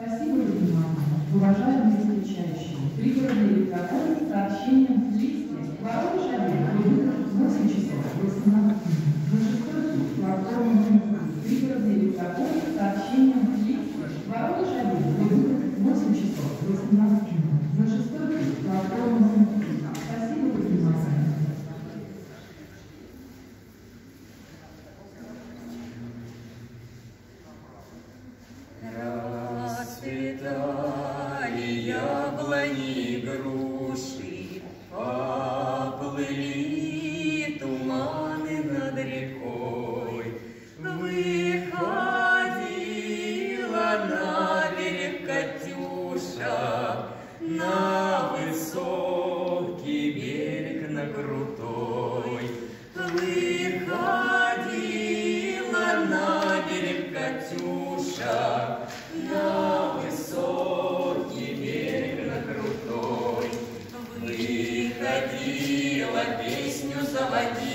Спасибо внимание. Уважаемые встречающие, пригородный электрокар с сообщением в листе. Воронеж Олег, 8 часов 18 минут. На шестой платформе пригородный электрокар с сообщением на высокий берег на крутой. Выходила, песню заводи.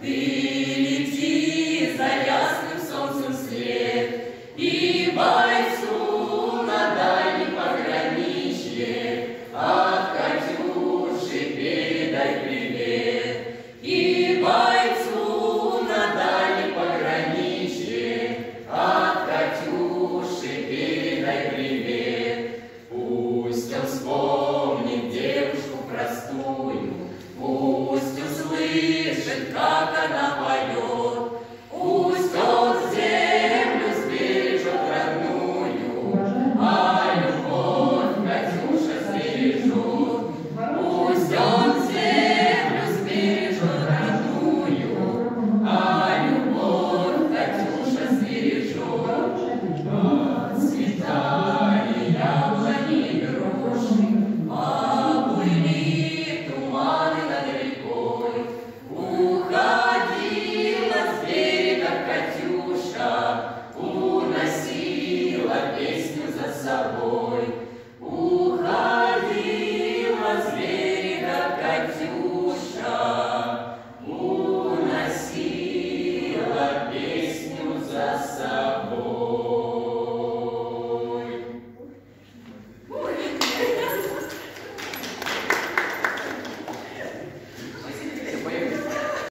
The